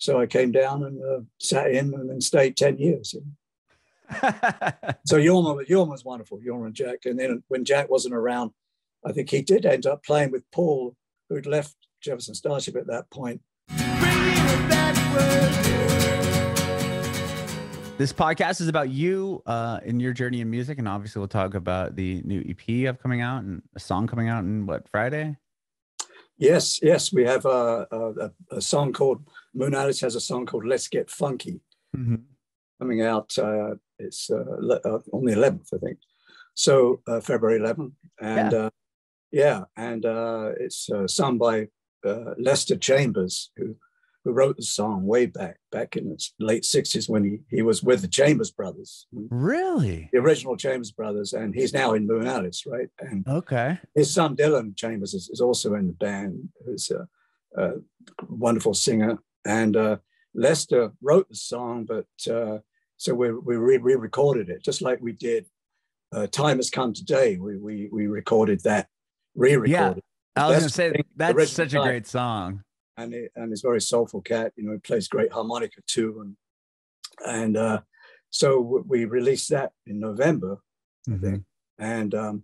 So I came down and uh, sat in and then stayed 10 years. so Jorma, Jorma was wonderful, Jorma and Jack. And then when Jack wasn't around, I think he did end up playing with Paul, who'd left Jefferson Starship at that point. This podcast is about you uh, in your journey in music, and obviously we'll talk about the new EP coming out and a song coming out in what Friday. Yes, yes, we have a, a, a song called Moonalice has a song called "Let's Get Funky" mm-hmm. coming out. Uh, it's uh, uh on the 11th, I think. So uh, February 11th, and yeah, uh, yeah and uh, it's sung by Lester Chambers, who who wrote the song way back, back in the late 60s when he, he was with the Chambers Brothers. Really? The original Chambers Brothers. And he's now in Moonalice, right? And okay. His son, Dylan Chambers, is, is also in the band, who's a, a wonderful singer. And uh, Lester wrote the song, but uh, so we, we re recorded it, just like we did uh, Time Has Come Today. We, we, we recorded that, re recorded. Yeah. I was going to say, that's such a great song and it, and he's very soulful cat. You know, he plays great harmonica too, and and uh, so we released that in November, mm-hmm. I think, and um,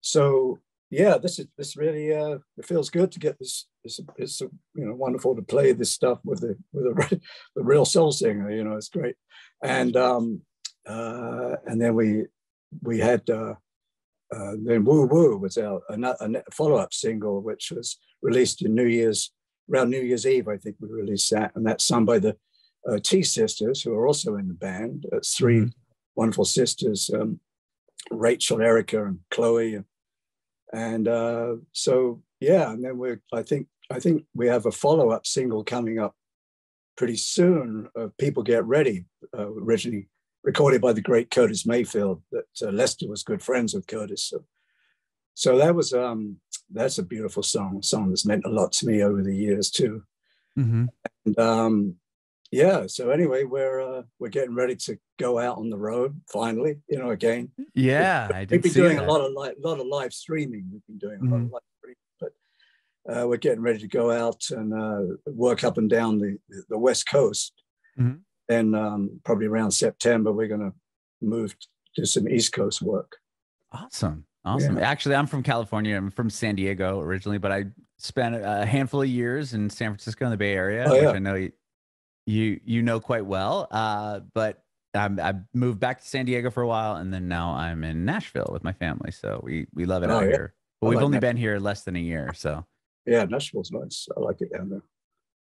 so yeah, this is this really uh, it feels good to get this. It's it's you know wonderful to play this stuff with the with the, the real soul singer. You know, it's great, and um, uh, and then we we had. Uh, uh, then Woo Woo was our a, a follow-up single, which was released in New Year's around New Year's Eve, I think we released that, and that's sung by the uh, T sisters, who are also in the band. It's three mm-hmm. wonderful sisters, um, Rachel, Erika, and Chloe, and uh, so yeah. And then we're, I think, I think we have a follow-up single coming up pretty soon. Uh, People Get Ready, uh, originally recorded by the great Curtis Mayfield. That uh, Lester was good friends with Curtis, so so that was um, that's a beautiful song, a song that's meant a lot to me over the years too. Mm-hmm. And um, yeah, so anyway, we're uh, we're getting ready to go out on the road finally. You know, again. Yeah, we, I did. We've been doing that. a lot of live, lot of live streaming. We've been doing a mm-hmm. lot of mm-hmm. live streaming, but uh, we're getting ready to go out and uh, work up and down the the west coast. Mm-hmm. Then um, probably around September, we're going to move to some East Coast work. Awesome. Awesome. Yeah. Actually, I'm from California. I'm from San Diego originally, but I spent a handful of years in San Francisco in the Bay Area, oh, yeah. which I know you, you, you know quite well. Uh, but I'm, I moved back to San Diego for a while, and then now I'm in Nashville with my family. So we we love it oh, out yeah. here. But we've like only Nashville. been here less than a year. So yeah, Nashville's nice. I like it down there.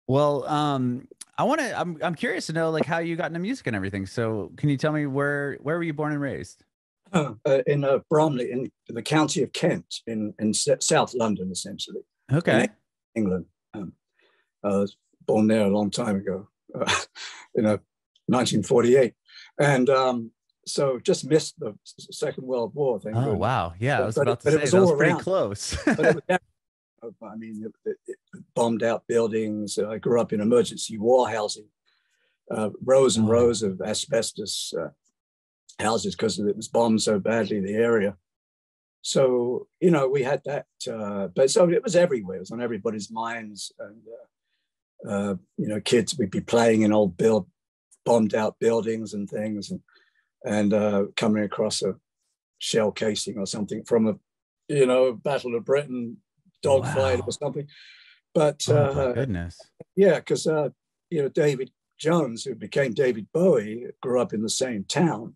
Well, um, I want to. I'm I'm curious to know like how you got into music and everything. So can you tell me where where were you born and raised? uh, in uh, Bromley, in the county of Kent, in, in South London, essentially. Okay. England. Um, I was born there a long time ago, uh, in uh, 1948. And um, so just missed the Second World War. Thank oh, wow. Yeah, but, I was about to say, was that was pretty close. I mean, it, it, bombed out buildings. I grew up in emergency war housing, uh, rows and oh. rows of asbestos uh, houses because it was bombed so badly the area. So you know we had that, uh, but so it was everywhere. It was on everybody's minds, and uh, uh, you know, kids would be playing in old build, bombed out buildings and things, and and uh, coming across a shell casing or something from a you know Battle of Britain dogfight wow. or something. But oh, uh, goodness, yeah, because uh, you know David Jones, who became David Bowie, grew up in the same town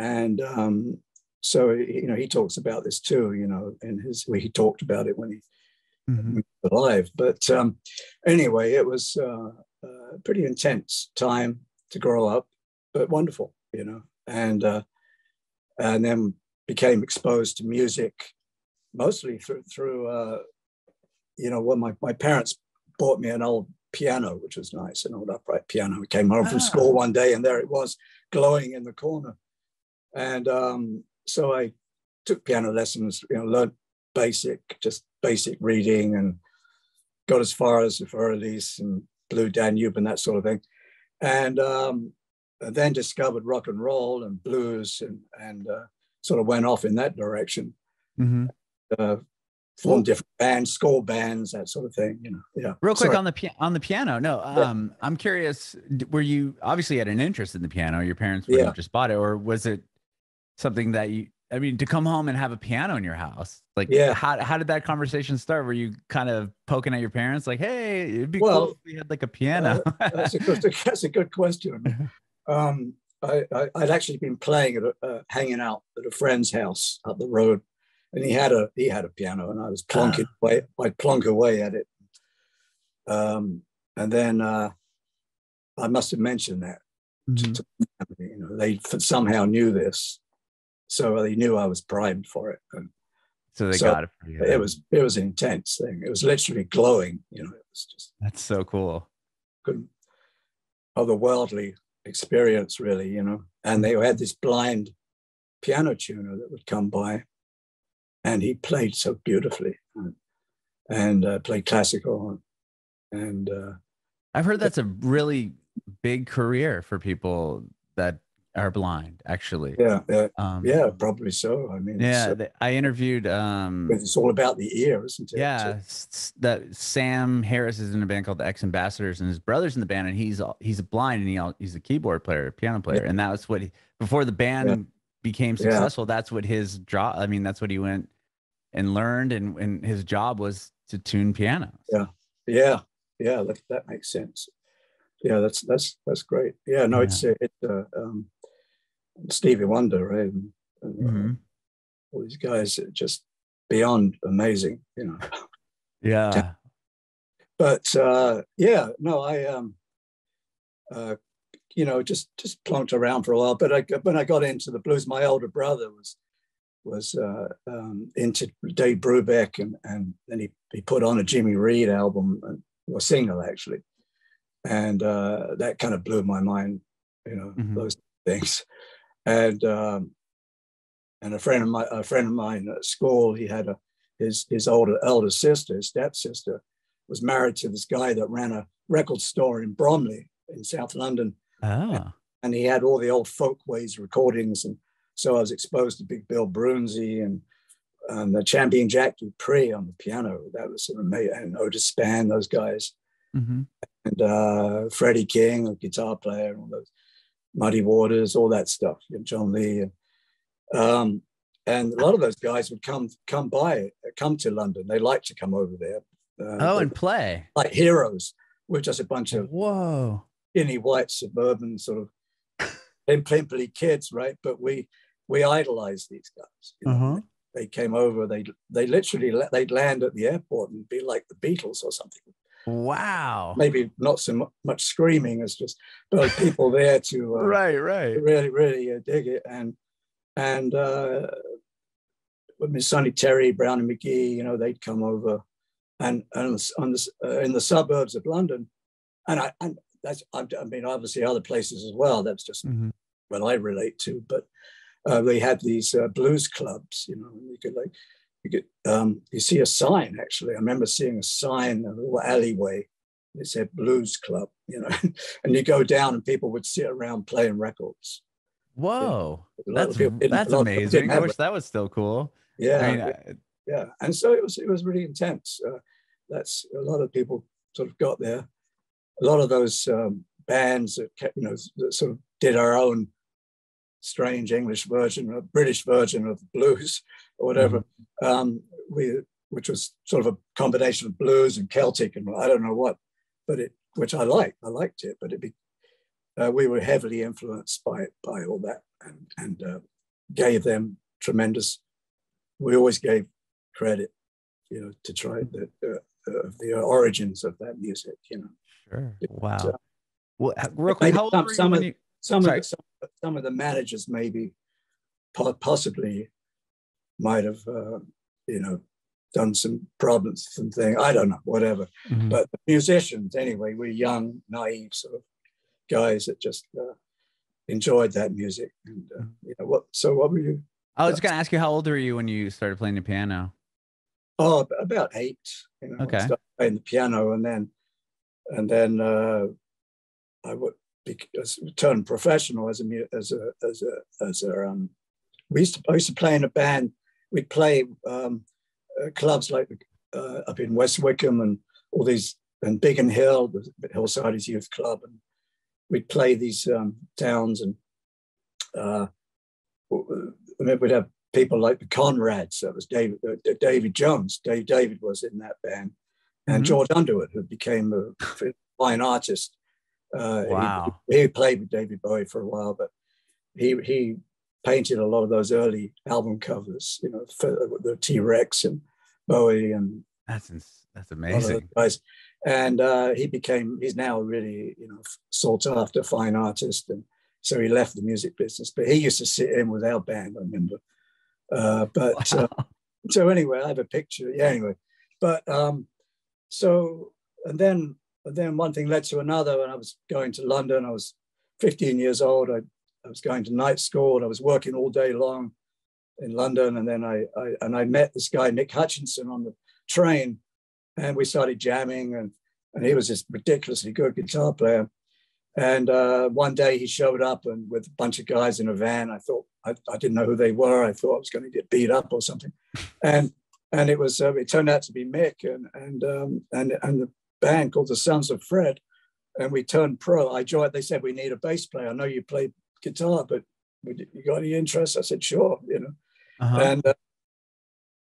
and um, so you know he talks about this too you know in his he talked about it when he mm-hmm. was alive but um, anyway it was uh, a pretty intense time to grow up but wonderful you know and uh, and then became exposed to music mostly through through uh, you know when my, my parents bought me an old piano which was nice an old upright piano I came home ah. from school one day and there it was glowing in the corner and um, so I took piano lessons, you know, learned basic, just basic reading and got as far as the Fur-Elise and Blue Danube and that sort of thing. And um, then discovered rock and roll and blues and, and uh, sort of went off in that direction. Mm-hmm. Uh, form different bands, school bands, that sort of thing. You know, yeah. Real quick Sorry. on the piano. On the piano, no. Um, yeah. I'm curious. Were you obviously had an interest in the piano? Your parents would yeah. just bought it, or was it something that you? I mean, to come home and have a piano in your house, like, yeah. How how did that conversation start? Were you kind of poking at your parents, like, "Hey, it'd be well, cool if we had like a piano"? uh, that's, a good, that's a good question. Um, I, I would actually been playing at a, uh, hanging out at a friend's house up the road and he had a he had a piano, and I was plonking ah. away. I'd plonk away at it, um, and then uh, I must have mentioned that. Mm-hmm. To, you know, they somehow knew this, so they knew I was primed for it. And so they so got it. It was it was an intense thing. It was literally glowing. You know, it was just that's so cool. Couldn't otherworldly experience, really. You know, and they had this blind piano tuner that would come by and he played so beautifully and, and uh, played classical and uh, i've heard that's a really big career for people that are blind actually yeah yeah, um, yeah probably so i mean yeah uh, i interviewed um it's all about the ear isn't it yeah so. that sam harris is in a band called the x ambassadors and his brother's in the band and he's he's blind and he he's a keyboard player piano player yeah. and that was what he, before the band yeah became successful, yeah. that's what his job. I mean, that's what he went and learned, and and his job was to tune piano Yeah, yeah, yeah. That, that makes sense. Yeah, that's that's that's great. Yeah, no, it's it's uh, um, Stevie Wonder, right? And, and, uh, mm-hmm. all these guys are just beyond amazing, you know. Yeah. But uh, yeah, no, I um, uh, you know, just just plonked around for a while. But I, when I got into the blues, my older brother was was uh, um, into Dave Brubeck, and and then he he put on a Jimmy Reed album, and or single actually, and uh, that kind of blew my mind. You know, mm-hmm. those things, and um, and a friend of my a friend of mine at school, he had a his his older elder sister, his stepsister, was married to this guy that ran a record store in Bromley in South London Ah. And he had all the old folkways recordings. And so I was exposed to Big Bill Broonzy and, and the champion Jack Dupree on the piano. That was amazing. And Otis Spann, those guys. Mm-hmm. And uh, Freddie King, a guitar player, and all those Muddy Waters, all that stuff. John Lee. And, um, and a lot of those guys would come come by, come to London. They like to come over there. Uh, oh, and play like heroes. We're just a bunch of whoa skinny white suburban sort of pimply kids, right? But we we idolized these guys. You know? uh-huh. They came over. They they literally they'd land at the airport and be like the Beatles or something. Wow. Maybe not so much screaming as just but people there to uh, right right really really uh, dig it and and uh, with Miss Sonny Terry, Brownie McGhee, you know, they'd come over and and on the, uh, in the suburbs of London, and I and that's I mean obviously other places as well. That's just mm-hmm. what I relate to. But uh, they had these uh, blues clubs, you know, and you could like you could um, you see a sign actually. I remember seeing a sign in a little alleyway. It said blues club, you know, and you go down and people would sit around playing records. Whoa, that's that's amazing. I wish that was still cool. Yeah, I mean, I, yeah, and so it was it was really intense. Uh, that's a lot of people sort of got there a lot of those um, bands that kept, you know that sort of did our own strange English version, a British version of blues or whatever. Mm-hmm. Um, we which was sort of a combination of blues and Celtic and I don't know what, but it which I liked. I liked it, but it be, uh, we were heavily influenced by by all that and and uh, gave them tremendous. We always gave credit, you know, to try the uh, the origins of that music, you know. Sure. Wow. Uh, well, real quick, how old some, of, you, some, of, some, some of the managers maybe possibly might have, uh, you know, done some problems, some thing. I don't know, whatever. Mm-hmm. But the musicians, anyway, we're young, naive sort of guys that just uh, enjoyed that music. And uh, mm-hmm. you know, what? So what were you? I was going to ask you, how old were you when you started playing the piano? Oh, about eight. You know, okay. I started playing the piano, and then and then uh, I would be, turn professional as a as a as a as a um, we used to I used to play in a band. We'd play um, uh, clubs like uh, up in West Wickham and all these, and Biggin Hill, the Hillsides Youth Club, and we'd play these um, towns and uh, I mean, we'd have people like the Konrads. That was David uh, David Jones. Dave David was in that band, and mm-hmm. George Underwood, who became a fine artist. Uh, wow. He, he, played with David Bowie for a while, but he he painted a lot of those early album covers. You know, for the T Rex and Bowie and that's that's amazing. Guys. And uh, he became he's now really you know sought after fine artist, and so he left the music business. But he used to sit in with our band, I remember. Uh, but uh, wow. uh, so anyway, I have a picture. Yeah, anyway, but um, so and then and then one thing led to another. When I was going to London, I was 15 years old. I, I was going to night school. And I was working all day long in London, and then I, I and I met this guy Mick Hutchinson on the train, and we started jamming, and and he was this ridiculously good guitar player. And uh, one day he showed up and with a bunch of guys in a van. I thought I, I didn't know who they were. I thought I was going to get beat up or something, and and it was uh, it turned out to be Mick and and um, and and band called the Sons of Fred, and we turned pro. I joined. They said we need a bass player. I know you play guitar, but you got any interest? I said sure. You know, uh-huh. and uh,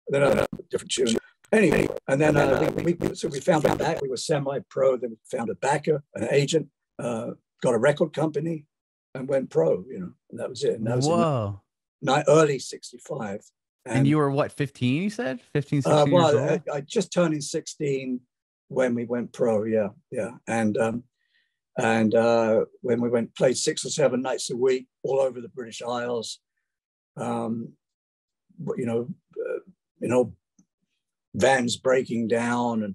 then I a different tune. Anyway, and then uh, we, we, so we found out back. We were semi-pro. Then we found a backer, an agent, uh, got a record company, and went pro. You know, and that was it. And that was Whoa. in early '65. And, and, you were what, 15? You said 15, 16 uh, well, years old. I, I, just turned in 16 when we went pro. Yeah, yeah, and um, and uh, when we went played six or seven nights a week all over the British Isles. Um, you know, uh, you know, vans breaking down and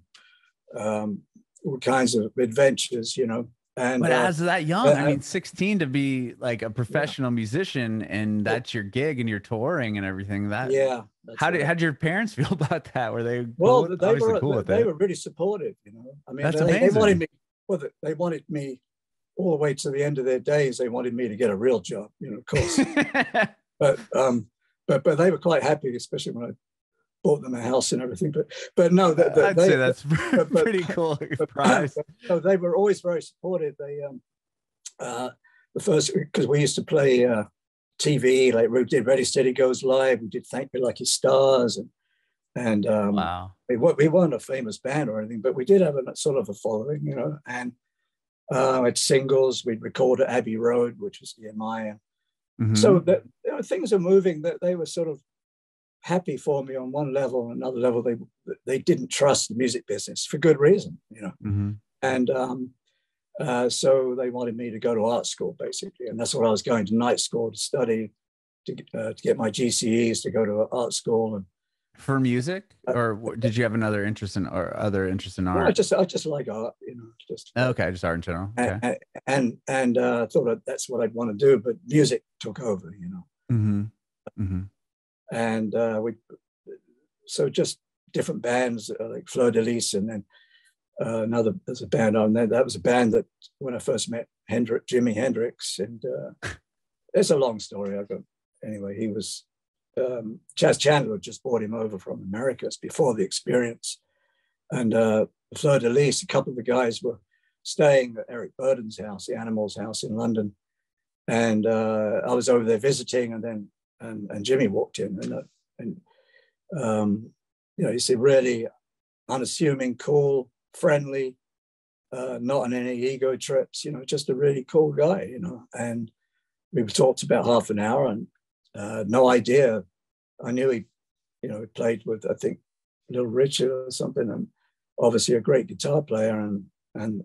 um, all kinds of adventures. You know, and but uh, as that young, I mean, 16 to be like a professional yeah. musician and that's your gig and you're touring and everything. That yeah. How did how did your parents feel about that? Were they well? Cool? They were cool they, they were really supportive. You know, I mean, that's they, amazing. they wanted me. Well, they wanted me all the way to the end of their days. They wanted me to get a real job. You know, of course. but um, but but they were quite happy, especially when I bought them a house and everything. But but no, the, the, I'd they, say that's but, but, pretty cool prize. no, they were always very supportive. They um, uh, the first because we used to play uh, TV like we did Ready Steady Goes Live. We did Thank Your Lucky Stars and and um, wow. we, we weren't a famous band or anything, but we did have a sort of a following, you know. And uh, at singles, we'd record at Abbey Road, which was EMI. Mm-hmm. So that, you know, things are moving. That they were sort of happy for me on one level, another level they they didn't trust the music business for good reason, you know. Mm-hmm. And um, uh, so they wanted me to go to art school basically, and that's what I was going to night school to study to, uh, to get my GCEs to go to art school and for music uh, or did you have another interest in or other interest in art i just i just like art you know just okay just art in general okay. and and, and uh, thought that's what i'd want to do but music took over you know mm-hmm. Mm-hmm and uh, we so just different bands uh, like Fleur de Lys, and then uh, another there's a band on there. That was a band that when I first met Hendrix, Jimi Hendrix, and uh, it's a long story. I got anyway. He was um, Chas Chandler just brought him over from America. It's before the experience, and uh, Fleur de Lys. A couple of the guys were staying at Eric Burdon's house, the Animals house in London, and uh, I was over there visiting, and then and, and Jimi walked in and, uh, and um, you know, he's a really unassuming, cool, friendly, uh, not on any ego trips, you know, just a really cool guy, you know. And we talked about half an hour and uh, no idea. I knew he, you know, played with, I think, Little Richard or something, and obviously a great guitar player. And, and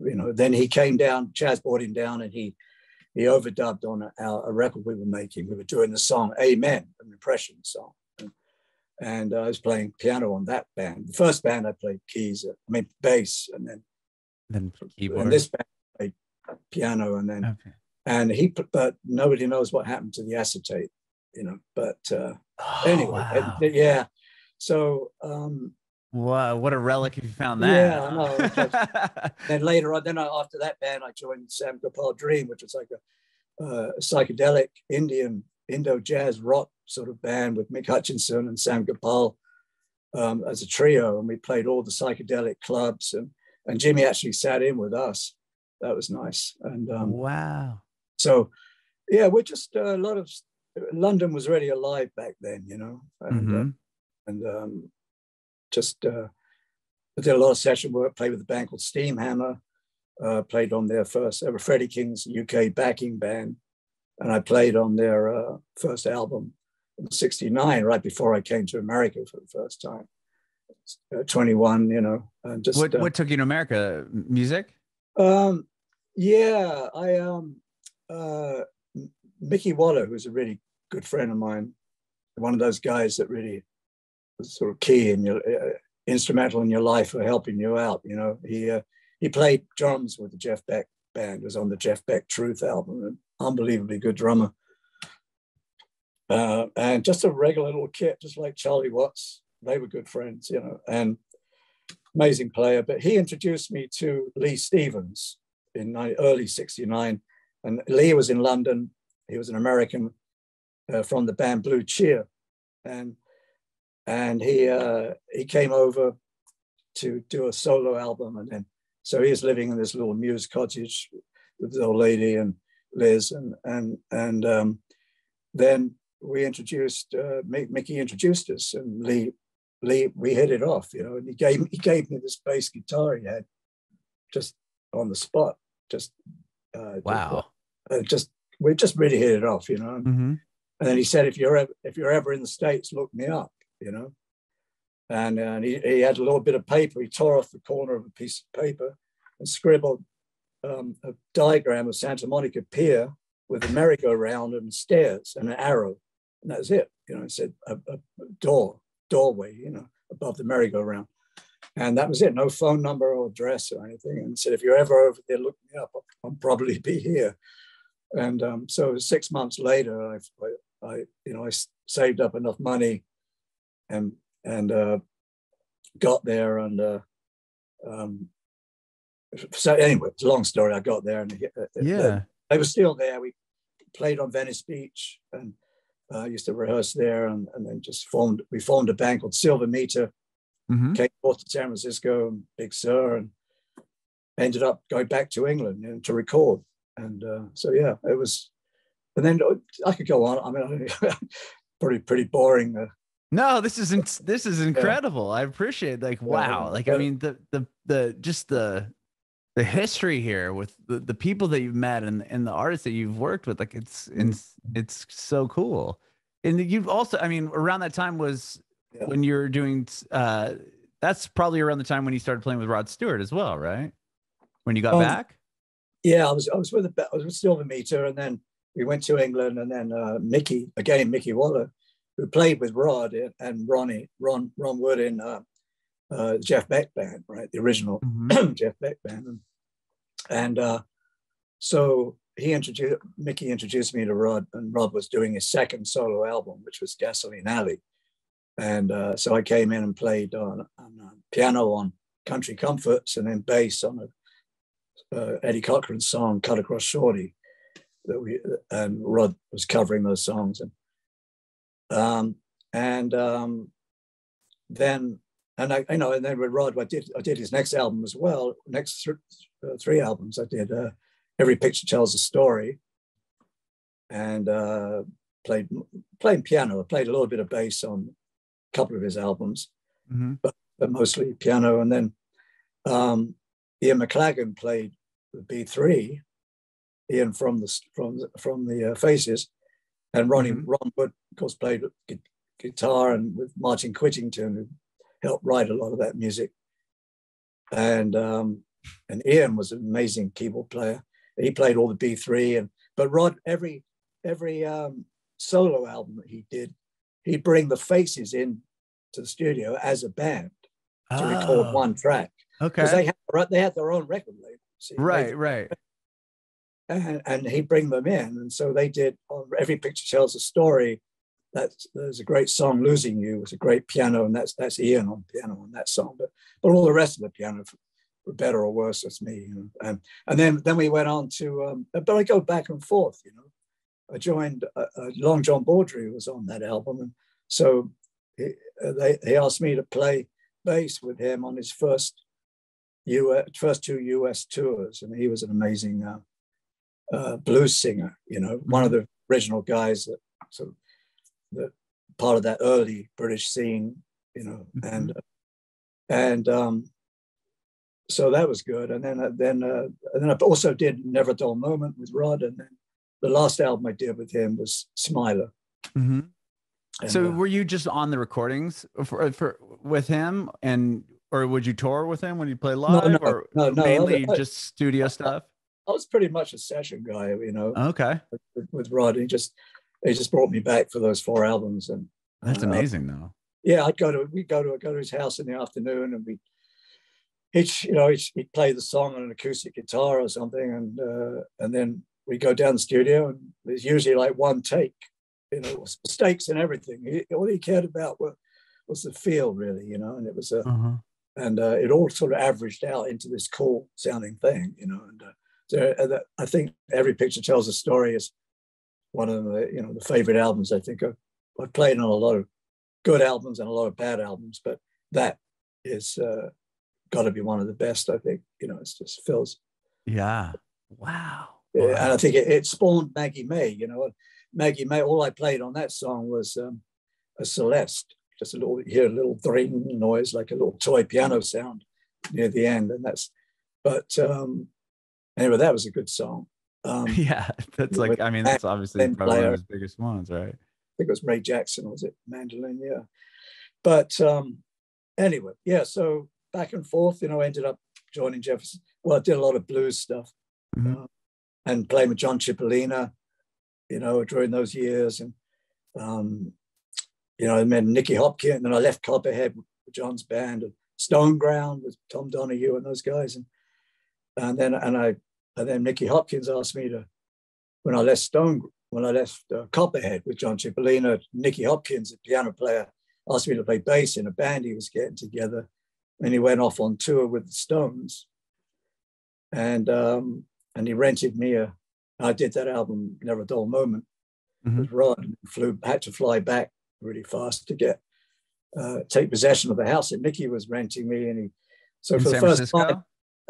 you know, then he came down, Chas brought him down and he he overdubbed on a, a, record we were making. We were doing the song Amen, an impression song. And, I was playing piano on that band. The first band I played keys, I mean bass, and then then keyboard. And this band played piano, and then okay. and he but nobody knows what happened to the acetate, you know. But uh, oh, anyway, wow. it, yeah. So um, Wow, what a relic if you found that. Yeah, I know. then later on, then I, after that band, I joined Sam Gopal Dream, which was like a, uh, psychedelic Indian Indo jazz rock sort of band with Mick Hutchinson and Sam Gopal. um, as a trio, and we played all the psychedelic clubs, and and Jimi actually sat in with us. That was nice. And um, wow. So, yeah, we're just uh, a lot of London was really alive back then, you know, and uh, mm-hmm. uh, and um, just uh, I did a lot of session work. Played with a band called Steamhammer. Uh, played on their first ever Freddie King's UK backing band, and I played on their uh, first album in '69, right before I came to America for the first time. Uh, 21, you know, and just what, uh, what took you to America? Music? Um, yeah, I um, uh, Mickey Waller, who's a really good friend of mine, one of those guys that really sort of key in your uh, instrumental in your life for helping you out. You know, he uh, he played drums with the Jeff Beck band. Was on the Jeff Beck Truth album. An unbelievably good drummer. Uh, and just a regular little kid, just like Charlie Watts. They were good friends, you know, and amazing player. But he introduced me to Leigh Stephens in early '69, and Lee was in London. He was an American uh, from the band Blue Cheer, and and he uh, he came over to do a solo album, and then so he was living in this little mews cottage with the old lady and Liz, and and and um, then we introduced uh, Mickey introduced us, and Lee Lee we hit it off, you know, and he gave he gave me this bass guitar he had just on the spot, just uh, wow, just, uh, just we just really hit it off, you know. Mm-hmm. And then he said, if you're ever, if you're ever in the states, look me up, you know. And, and he, he had a little bit of paper. He tore off the corner of a piece of paper and scribbled um, a diagram of Santa Monica Pier with a merry-go-round and stairs and an arrow, and that was it. You know, it said a, a door, doorway, you know, above the merry-go-round. And that was it, no phone number or address or anything. And said, if you're ever over there, look me up. I'll, I'll probably be here. And um, so six months later, I, I, you know, I saved up enough money and and uh, got there and uh, um, so anyway, it's a long story. I got there and uh, yeah, they were still there. We played on Venice Beach and uh, used to rehearse there, and, and then just formed. We formed a band called Silver Metre. Mm-hmm. Came forth to San Francisco and Big Sur, and ended up going back to England you know, to record. And uh, so yeah, it was. And then uh, I could go on. I mean, pretty pretty boring. No, this is this is incredible. Yeah. I appreciate like wow. Like I mean the the the just the the history here with the, the people that you've met and and the artists that you've worked with like it's it's it's so cool. And you've also I mean around that time was yeah. when you're doing uh that's probably around the time when you started playing with Rod Stewart as well, right? When you got um, back? Yeah, I was I was with the I was with Silver Metre and then we went to England and then uh Mickey again Mickey Waller who played with Rod and Ronnie, Ron, Ron Wood in uh, uh, Jeff Beck band, right? The original mm-hmm. Jeff Beck band. And, and uh, so he introduced, Mickey introduced me to Rod and Rod was doing his second solo album, which was Gasoline Alley. And uh, so I came in and played on, on uh, piano on Country Comforts and then bass on a, uh, Eddie Cochran song, Cut Across Shorty. That we, and Rod was covering those songs. And um, and um, then, and I, you know, and then with Rod, I did, I did his next album as well. Next th- uh, three albums, I did. Uh, Every picture tells a story, and uh, played playing piano. I played a little bit of bass on a couple of his albums, mm-hmm. but, but, mostly piano. And then um, Ian McLagan played the B three. Ian from the from the, from the uh, Faces, and Ronnie mm-hmm. Ron Wood, of course, played gu- guitar, and with Martin Quittenton, who helped write a lot of that music. And um, and Ian was an amazing keyboard player. He played all the B three, and but Rod every every um, solo album that he did, he'd bring the Faces in to the studio as a band to oh. record one track. Okay, because they had they had their own record label. See, right, they, right and, and he'd bring them in. And so they did, every picture tells a story. That's, there's a great song, Losing You, was a great piano, and that's that's Ian on piano on that song. But but all the rest of the piano, for better or worse, that's me. You know? and, and then then we went on to, um, but I go back and forth, you know. I joined uh, uh, Long John Baldry was on that album, and so he, uh, they, he asked me to play bass with him on his first US, first two US tours, and he was an amazing uh, uh, blues singer. You know, one of the original guys that sort of that part of that early British scene. You know, mm-hmm. and uh, and um, so that was good. And then uh, then uh, and then I also did Never a Dull Moment with Rod, and then the last album I did with him was Smiler. Mm-hmm. And, so uh, were you just on the recordings for, for with him and or would you tour with him when you play live no, no, or no, mainly I, just studio stuff? I was pretty much a session guy, you know. Okay. With, with Rod, he just he just brought me back for those four albums, and that's uh, amazing, though. Yeah, I'd go to we'd go to go to his house in the afternoon, and we each you know each, he'd play the song on an acoustic guitar or something, and uh, and then we go down the studio, and there's usually like one take, you know, mistakes and everything. He, all he cared about was was the feel, really, you know, and it was a. Uh-huh and uh, it all sort of averaged out into this cool sounding thing, you know. And uh, so uh, I think every picture tells a story is one of the you know the favorite albums. I think I've, I've played on a lot of good albums and a lot of bad albums, but that is uh, got to be one of the best. I think you know it's just fills. Yeah. Wow. Yeah, wow. and I think it, it, spawned Maggie May. You know, Maggie May. All I played on that song was um, a Celeste just a little you hear a little dring noise like a little toy piano sound near the end and that's but um anyway that was a good song. Um yeah that's like i mean that's obviously probably one of his biggest ones right? I think it was ray jackson was it? Mandolin yeah. But um anyway yeah so back and forth you know I ended up joining jefferson. Well i did a lot of blues stuff mm-hmm. uh, and playing with john cipollina you know during those years. And um you know, I met Nicky Hopkins, and then I left Copperhead with John's band, and Stoneground with Tom Donahue and those guys, and and then and I and then Nicky Hopkins asked me to when I left Stone when I left uh, Copperhead with John Cipollina, Nicky Hopkins, a piano player, asked me to play bass in a band he was getting together, and he went off on tour with the Stones, and um, and he rented me a. I did that album, Never a Dull Moment, mm-hmm. with Rod, and flew had to fly back really fast to get uh, take possession of the house that Nicky was renting me. And he, so in for San the first Francisco? time,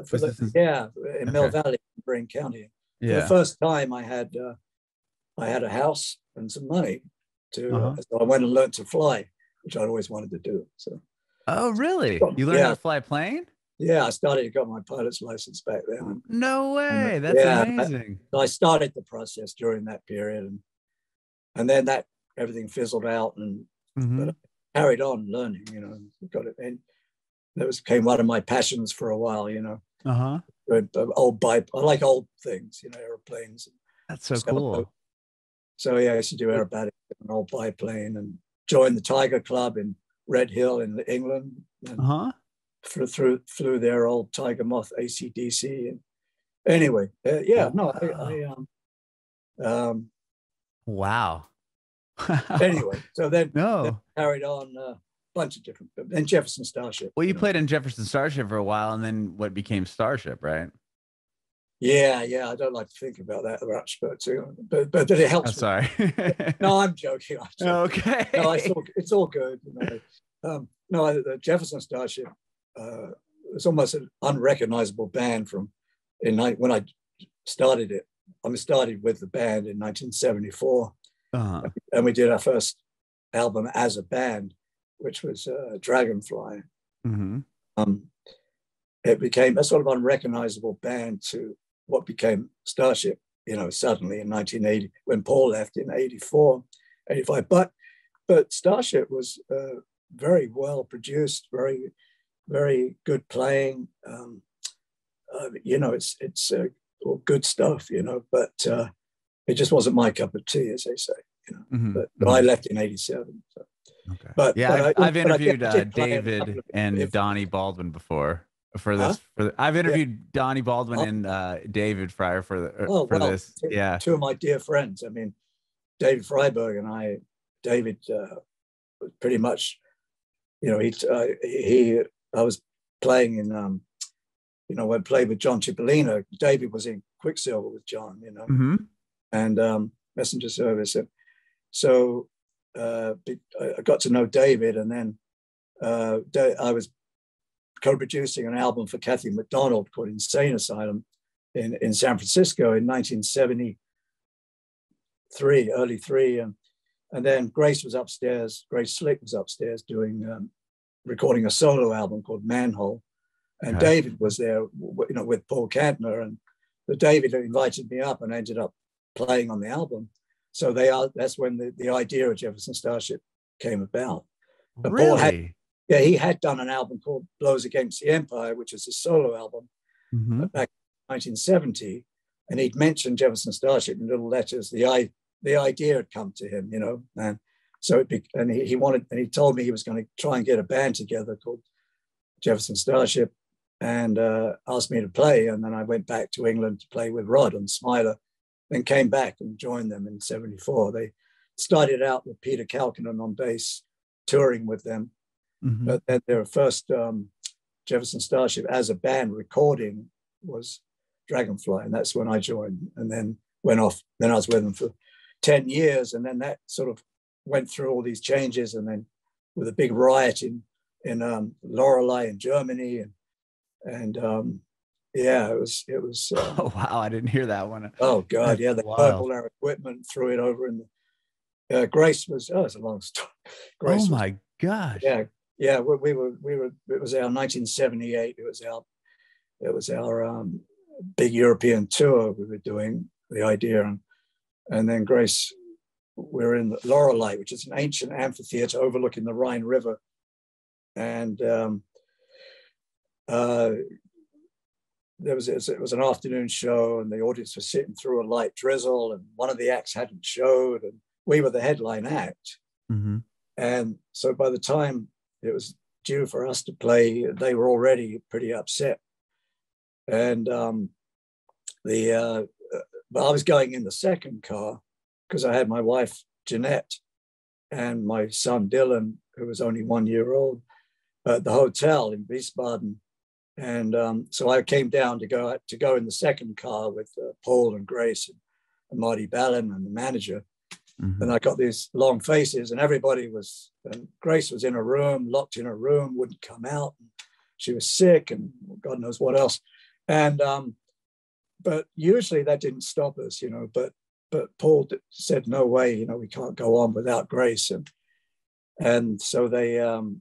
for the, yeah, in okay. Mill Valley, in Marin County. Yeah. For the first time, I had uh, I had a house and some money to. Uh-huh. Uh, so I went and learned to fly, which I'd always wanted to do. So. Oh really? You learned yeah. how to fly a plane? Yeah, I started. Got my pilot's license back then. No way! That's yeah, amazing. I, I started the process during that period, and and then that everything fizzled out and mm-hmm. but I carried on learning, you know, got it. And that was became one of my passions for a while, you know. Uh-huh. Old bike. I like old things, you know, airplanes. That's so cool. So yeah, I used to do aerobatics aerobatic an old biplane and joined the Tiger Club in Red Hill in England. And uh-huh. Flew, through, flew their old Tiger Moth ACDC. And anyway, uh, yeah, no, I, I um, um, wow anyway, so then, no. Then carried on a bunch of different, then Jefferson Starship. Well, you, you know. played in Jefferson Starship for a while, and then what became Starship, right? Yeah, yeah. I don't like to think about that much, but uh, but but it helps. I'm sorry. no, I'm joking. I'm joking. Okay. No, it's all, it's all good. You know. um, no, the Jefferson Starship uh, was almost an unrecognizable band from in when I started it. I started with the band in 1974, uh-huh. And we did our first album as a band, which was uh, Dragonfly. Mm-hmm. Um, it became a sort of unrecognizable band to what became Starship, you know, suddenly in 1980, when Paul left in 84, 85. But, but Starship was uh, very well produced, very, very good playing. Um, uh, you know, it's, it's uh, good stuff, you know, but uh, it just wasn't my cup of tea, as they say. You know, mm-hmm. but, but mm-hmm. I left in '87. So. Okay. But yeah, but I've, I, have interviewed uh, David and if, Donnie Baldwin before for this. Huh? For the, I've interviewed yeah. Donnie Baldwin oh. and uh, David Freiberg for the uh, oh, for well, this. Two, yeah, two of my dear friends. I mean, David Freiberg and I. David uh, was pretty much, you know, he uh, he. I was playing in, um, you know, when I played with John Cipollina. David was in Quicksilver with John, you know, mm-hmm. and um, Messenger Service. And so uh, I got to know David, and then uh, I was co-producing an album for Kathi McDonald called Insane Asylum in, in San Francisco in 1973, early three. And, and then Grace was upstairs, Grace Slick was upstairs doing, um, recording a solo album called Manhole. And okay. David was there, you know, with Paul Kantner. And the David invited me up and I ended up playing on the album. So they are, that's when the, the idea of Jefferson Starship came about. But really? Paul had, yeah, he had done an album called Blows Against the Empire, which is a solo album mm-hmm. back in 1970. And he'd mentioned Jefferson Starship in little letters. The, I, the idea had come to him, you know, and so it be, and he, he wanted, and he told me he was going to try and get a band together called Jefferson Starship and uh, asked me to play. And then I went back to England to play with Rod and Smiler, then came back and joined them in 74. They started out with Peter Kaukonen on bass, touring with them Mm-hmm. But then their first um, Jefferson Starship as a band recording was Dragonfly, and that's when I joined, and then went off. Then I was with them for ten years, and then that sort of went through all these changes, and then with a big riot in in um, Lorelei in Germany, and and um, yeah, it was it was. Um, oh wow, I didn't hear that one. Oh god, yeah, they purple their equipment, threw it over in the. Uh, Grace was oh, it's a long story. Grace oh my was, gosh. Yeah, yeah, we, we, were we were it was our 1978. It was our it was our um, big European tour we were doing. The idea and and then Grace, we are in the Lorelei, which is an ancient amphitheater overlooking the Rhine River, and um, uh, there was it was an afternoon show, and the audience was sitting through a light drizzle, and one of the acts hadn't showed, and we were the headline act. Mm-hmm. And so by the time it was due for us to play. They were already pretty upset, and um, the uh, I was going in the second car because I had my wife Jeanette and my son Dylan, who was only one year old, at the hotel in Wiesbaden. And um, so I came down to go to go in the second car with uh, Paul and Grace and, and Marty Balin and the manager. Mm-hmm. And I got these long faces, and everybody was. And Grace was in a room, locked in a room, wouldn't come out. She was sick, and God knows what else. And um, but usually that didn't stop us, you know. But but Paul said, "No way, you know, we can't go on without Grace." And and so they, um,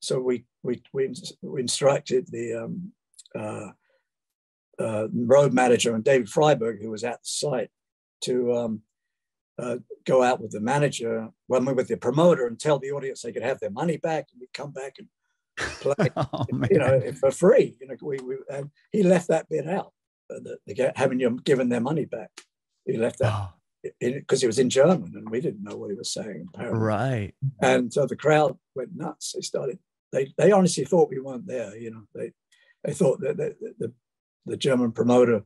so we we we, we instructed the um, uh, uh, road manager and David Freiberg, who was at the site, to um, uh, go out with the manager, when we with the promoter, and tell the audience they could have their money back, and we'd come back and play, oh, you know, for free. You know, we, we and he left that bit out, uh, the, the, having them given their money back. He left that because oh. it was in German, and we didn't know what he was saying. Apparently. Right. And so the crowd went nuts. They started. They they honestly thought we weren't there. You know, they they thought that the, the, the German promoter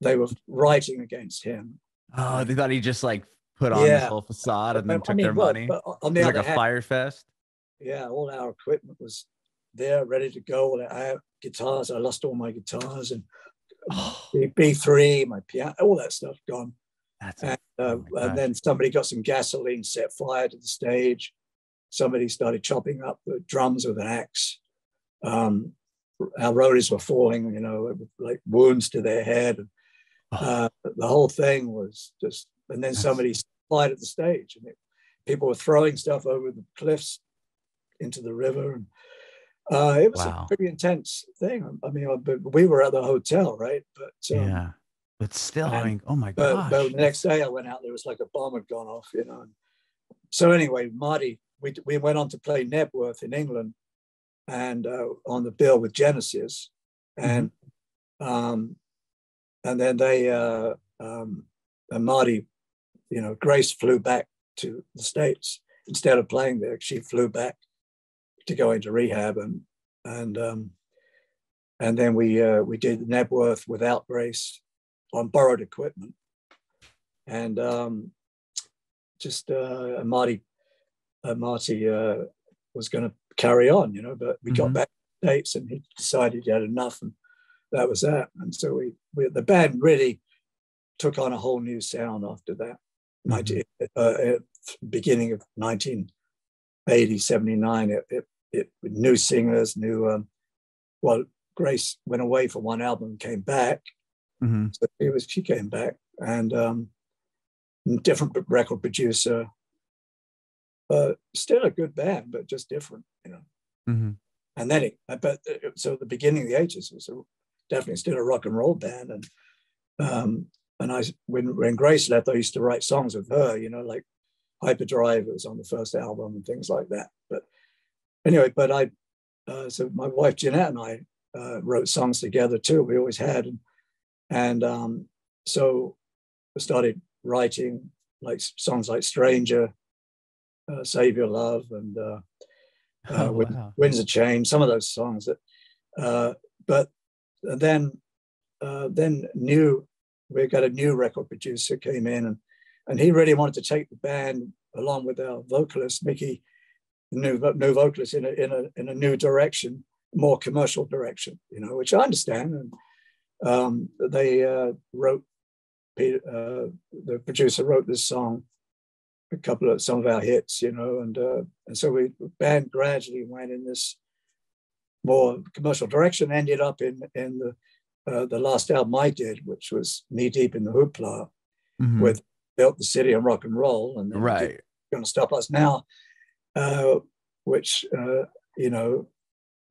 they were writing against him. Oh, they thought he just like put on yeah. this whole facade and then I took mean, their well, money. On the like a hand, Fyre Fest. Yeah, all our equipment was there, ready to go. I had guitars. I lost all my guitars and oh. B3, my piano, all that stuff gone. That's and, uh, oh and then somebody got some gasoline, set fire to the stage. Somebody started chopping up the drums with an axe. Um, our roadies were falling, you know, like wounds to their head. Oh. Uh, the whole thing was just and then somebody fired at the stage, and it, people were throwing stuff over the cliffs into the river, and uh, it was wow. a pretty intense thing. I mean, uh, we were at the hotel, right? But um, yeah, but still, and, I mean, oh my god! But, but, the next day, I went out. There was like a bomb had gone off, you know. So anyway, Marty, we we went on to play Knebworth in England, and uh, on the bill with Genesis, and mm-hmm. um, and then they uh, um, and Marty you know, Grace flew back to the States instead of playing there. She flew back to go into rehab and and um, and then we uh, we did Knebworth without Grace on borrowed equipment, and um, just uh, Marty uh, Marty uh, was going to carry on, you know, but we mm-hmm. got back to States and he decided he had enough, and that was that. And so we, we the band really took on a whole new sound after that mm-hmm. uh, beginning of 1980, 79. It, it, it new singers, new, um, well, Grace went away for one album and came back. Mm-hmm. So it was, she came back and um, different record producer, uh, still a good band, but just different, you know. Mm-hmm. And then it, but uh, so the beginning of the 80s was a, definitely still a rock and roll band. And um, and I when when Grace left, I used to write songs with her, you know, like Hyperdrive was on the first album and things like that. But anyway, but I uh, so my wife Jeanette and I uh, wrote songs together too. We always had, and, and um, so I started writing like songs like Stranger, uh, Save Your Love, and uh, oh, wow. Winds of Change. Some of those songs that, uh, but then uh, then new we got a new record producer came in and and he really wanted to take the band along with our vocalist Mickey, new new vocalist in a in a in a new direction, more commercial direction, you know, which I understand. And um, they uh, wrote Peter, uh, the producer wrote this song, a couple of some of our hits, you know, and uh, and so we band gradually went in this more commercial direction. Ended up in in the uh, the last album I did, which was Knee Deep in the Hoopla, mm-hmm. with Built the City on Rock and Roll, and right, going to stop us now, uh, which uh, you know,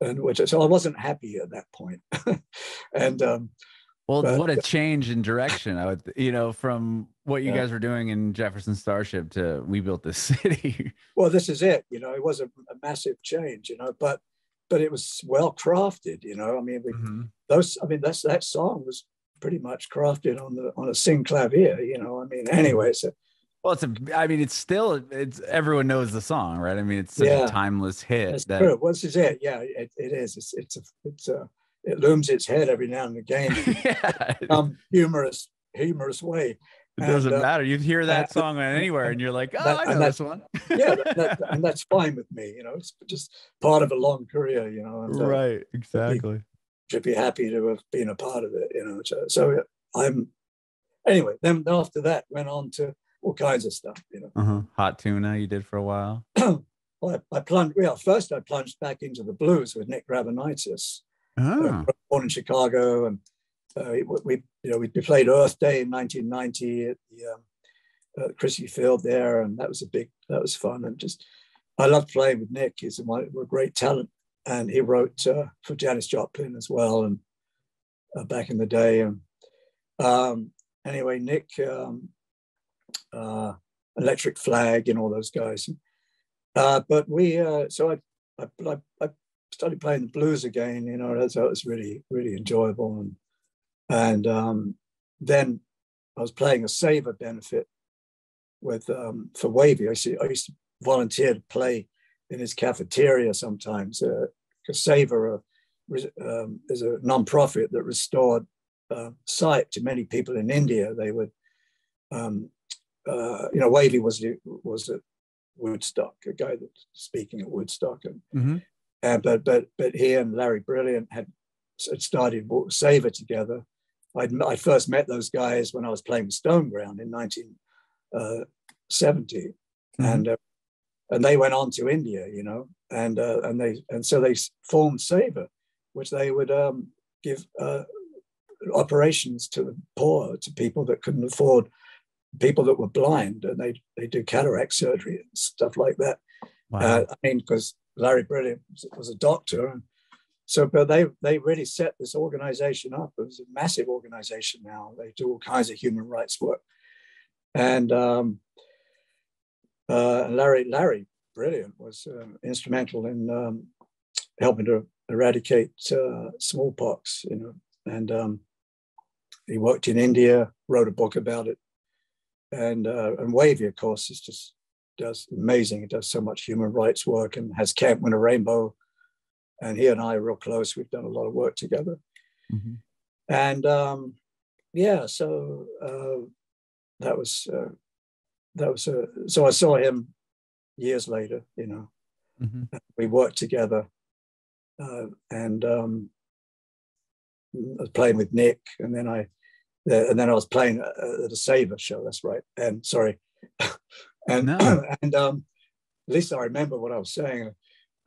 and which so I wasn't happy at that point, and um, well, but, what a change in direction! I would, you know, from what you yeah. guys were doing in Jefferson Starship to We Built This City. well, this is it. You know, it was a, a massive change. You know, but but it was well crafted. You know, I mean, we, mm-hmm. those. I mean, that's that song was pretty much crafted on the on a synclavier. You know, I mean, anyway, so. Well, it's a. I mean, it's still. It's everyone knows the song, right? I mean, it's such yeah, a timeless hit. That's that, true. What's is it? Yeah, it, it is. It's it's a it's a it looms its head every now and again. yeah. Um, humorous humorous way. It doesn't uh, matter. You hear that song anywhere, and you're like, "Oh, that, I know this one." yeah, that, and that's fine with me. You know, it's just part of a long career. You know, and, uh, right? Exactly. Should be happy to have been a part of it. You know, so, so I'm. Anyway, then after that, went on to all kinds of stuff. You know, uh-huh. hot tuna you did for a while. well, I, I, plunged. Well, first I plunged back into the blues with Nick Gravenites, oh. uh, born in Chicago, and uh, we, you know, we played Earth Day in 1990 at the um, uh, Crissy Field there, and that was a big, that was fun, and just I loved playing with Nick. He's a, a great talent, and he wrote uh, for Janis Joplin as well, and uh, back in the day. And um, anyway, Nick, um, uh, Electric Flag, and all those guys. Uh, but we, so I, I, I started playing the blues again. You know, that was really, really enjoyable and and um, then I was playing a Seva benefit with um, for Wavy. I used, to, I used to volunteer to play in his cafeteria sometimes. Uh, Seva uh, um, is a non-profit that restored uh, sight to many people in India. They would, um, uh, you know, Wavy was was at Woodstock, a guy that's speaking at Woodstock, and, mm-hmm. And but but but he and Larry Brilliant had had started Seva together, I'd, I first met those guys when I was playing Stoneground in 1970, uh, mm-hmm. and uh, and they went on to India, you know, and uh, and they and so they formed Seva, which they would um, give uh, operations to the poor, to people that couldn't afford, people that were blind, and they they do cataract surgery and stuff like that. Wow. Uh, I mean, because Larry Brilliant was a doctor so, but they they really set this organization up. It was a massive organization now. They do all kinds of human rights work, and um, uh, Larry Larry Brilliant was uh, instrumental in um, helping to eradicate uh, smallpox. You know, and um, he worked in India, wrote a book about it, and uh, and Wavy, of course, is just does amazing. He does so much human rights work and has Camp Winnarainbow and he and I are real close. We've done a lot of work together. Mm-hmm. And um, yeah, so uh, that was uh, that was uh, so I saw him years later. You know, mm-hmm. we worked together, uh, and um, I was playing with Nick, and then I and then I was playing at a Seva show. That's right. And sorry, and no. and um, at least I remember what I was saying.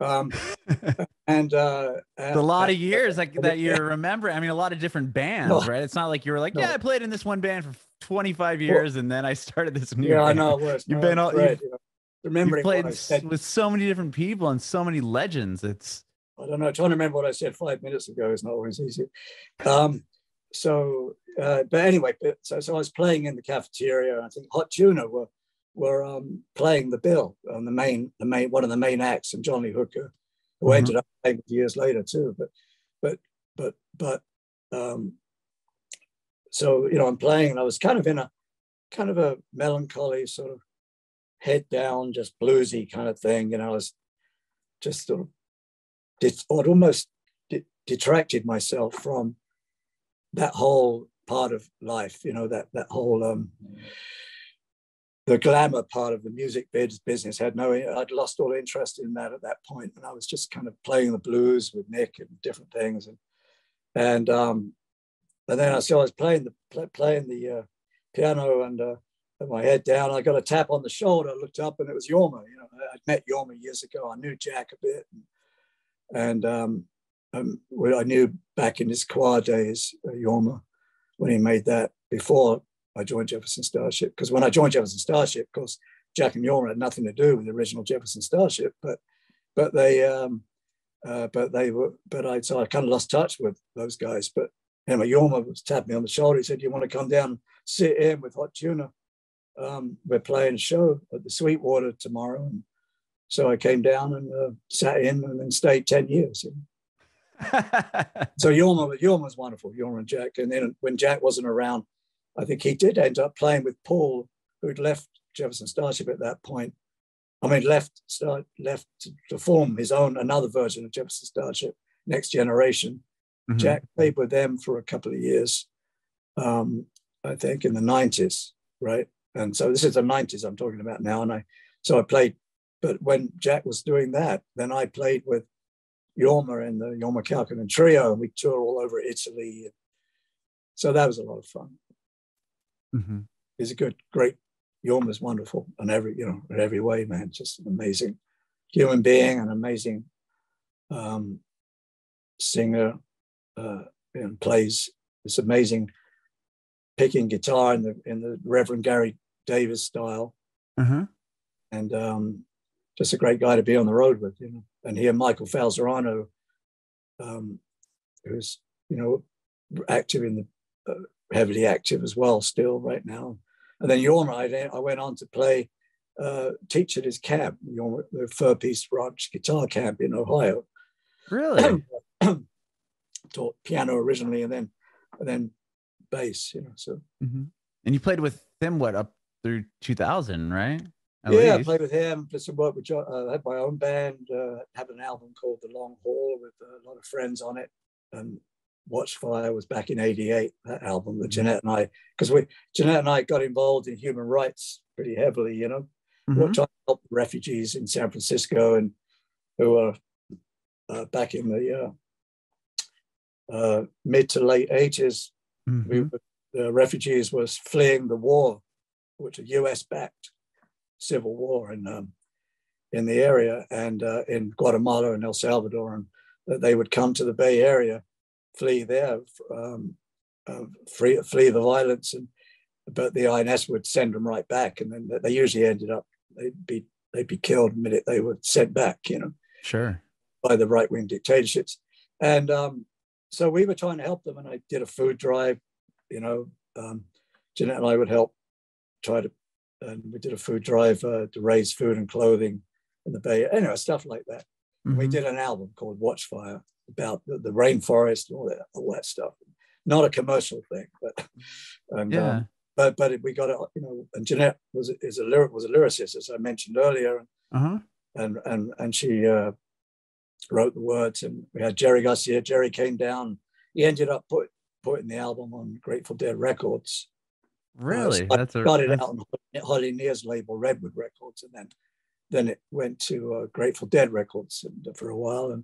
Um, and uh, a lot of years like that you remember. I mean, a lot of different bands, no, right? It's not like you were like, no. yeah, I played in this one band for 25 years, well, and then I started this new. Yeah, band. I know. You've been all. You've, you know, remembering you played with so many different people and so many legends. It's I don't know. Trying to remember what I said five minutes ago is not always easy. Um, so, uh, but anyway, so, so I was playing in the cafeteria. I think Hot Tuna were were um, playing the bill on the main the main one of the main acts, and Johnny Hooker, who mm-hmm. ended up playing years later too. But but but but um, so you know I'm playing, and I was kind of in a kind of a melancholy sort of head down, just bluesy kind of thing. You know, I was just sort of it almost detracted myself from that whole part of life. You know, that that whole um, the glamour part of the music business had no. I'd lost all interest in that at that point, and I was just kind of playing the blues with Nick and different things, and and um, and then I so I was playing the playing the uh, piano and. Uh, put my head down. I got a tap on the shoulder. I looked up and it was Jorma. You know, I'd met Jorma years ago. I knew Jack a bit, and, and um, um, I knew back in his choir days, uh, Jorma, when he made that before I joined Jefferson Starship. Because when I joined Jefferson Starship, of course, Jack and Jorma had nothing to do with the original Jefferson Starship, but but they um, uh, but they were but I so I kind of lost touch with those guys. But anyway, Jorma was tapping me on the shoulder. He said, "You want to come down, sit in with Hot Tuna?" um, we're playing a show at the Sweetwater tomorrow. And so I came down and uh, sat in and then stayed 10 years. so Jorma, Jorma was wonderful, Jorma and Jack. And then when Jack wasn't around, I think he did end up playing with Paul, who'd left Jefferson Starship at that point. I mean, left start, left to, form his own another version of Jefferson Starship, Next Generation. Mm-hmm. Jack played with them for a couple of years, um, I think in the 90s, right? And so this is the 90s I'm talking about now. And I, so I played, but when Jack was doing that, then I played with Jorma and the Jorma Kaukonen trio, and we tour all over Italy. So that was a lot of fun. Mm-hmm. He's a good, great, Jorma's wonderful in every, you know, in every way, man. Just an amazing human being, an amazing um, singer, uh, and plays this amazing picking guitar in the in the Reverend Gary Davis style, uh-huh. and um, just a great guy to be on the road with, you know. And here, Michael Falzarano, um, who's you know active in the uh, heavily active as well still right now. And then Jorma, I, I went on to play uh, teach at his camp, Jorma, the Fur Peace Ranch guitar camp in Ohio. Really? Taught piano originally, and then and then bass, you know. So. Mm-hmm. And you played with him what up through 2000, right? At yeah, least. I played with him. Did some work with John. Uh, I had my own band. Uh, had an album called The Long Haul with a lot of friends on it. And Watchfire was back in '88. That album with mm-hmm. Jeanette and I, because we Jeanette and I got involved in human rights pretty heavily. You know, mm-hmm. we trying to help refugees in San Francisco and who were uh, back in the uh, uh, mid to late '80s Mm-hmm. We, the refugees was fleeing the war, which a U.S. backed civil war in um, in the area and uh, in Guatemala and El Salvador, and that they would come to the Bay Area, flee there, um, uh, free, flee the violence, and but the INS would send them right back, and then they usually ended up they'd be they'd be killed the minute they were sent back, you know. Sure. By the right wing dictatorships, and um, so we were trying to help them, and I did a food drive. You know, um, Jeanette and I would help try to, and we did a food drive uh, to raise food and clothing in the Bay. Anyway, stuff like that. Mm-hmm. We did an album called Watchfire about the, the, rainforest and all that, all that stuff. Not a commercial thing, but and yeah. Um, but but we got it. You know, and Jeanette was is a lyric was a lyricist as I mentioned earlier, uh-huh. and and and she uh, wrote the words, and we had Jerry Garcia. Jerry came down. He ended up put, putting the album on Grateful Dead Records. Really? Uh, so that's got it out on Holly Near's label, Redwood Records, and then then it went to uh, Grateful Dead Records and, uh, for a while, and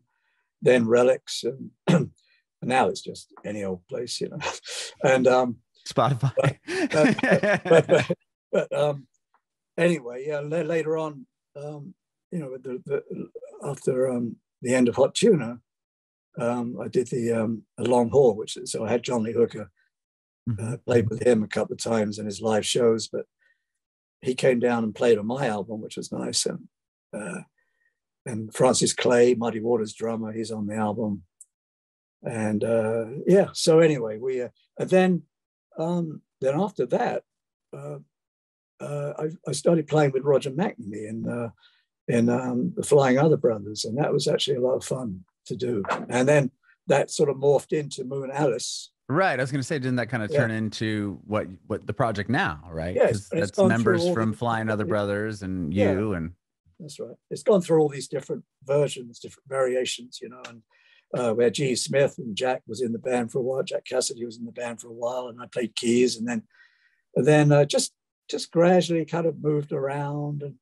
then relics, and, now it's just any old place, you know. and um, Spotify. but, but, but, but, um, anyway, yeah, later on, um, you know, the, the, after um, the end of Hot Tuna, um, I did the um, long haul, which is, so I had John Lee Hooker mm-hmm. uh, played with him a couple of times in his live shows, but he came down and played on my album, which was nice. And uh, and Francis Clay, Muddy Waters drummer, he's on the album. And uh, yeah, so anyway, we uh, then um, then after that, uh, uh, I, I, started playing with Roger McNamee in uh, in um, the Flying Other Brothers, and that was actually a lot of fun to do. And then that sort of morphed into Moonalice. Right. I was going to say, didn't that kind of turn yeah. into what what the project now, right? Yeah, that's members from the, Flying Other Brothers and you yeah, and. That's right. It's gone through all these different versions, different variations, you know, and uh, where G. Smith and Jack was in the band for a while. Jack Cassidy was in the band for a while, and I played keys, and then, and then uh, just just gradually kind of moved around, and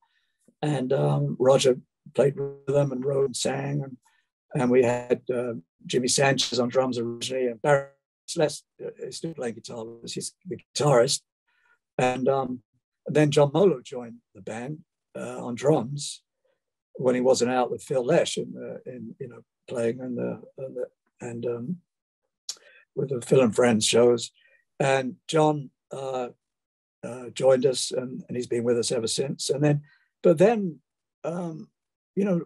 and um, Roger played them and wrote and sang, and and we had uh, Jimmy Sanchez on drums originally, and Barry Sless uh, is still playing guitar, he's the guitarist, and um, then John Molo joined the band uh, on drums when he wasn't out with Phil Lesh in, in you know playing and the, and, the, and um, with the Phil and Friends shows, and John uh, uh, joined us, and, and he's been with us ever since. And then, but then, um, you know,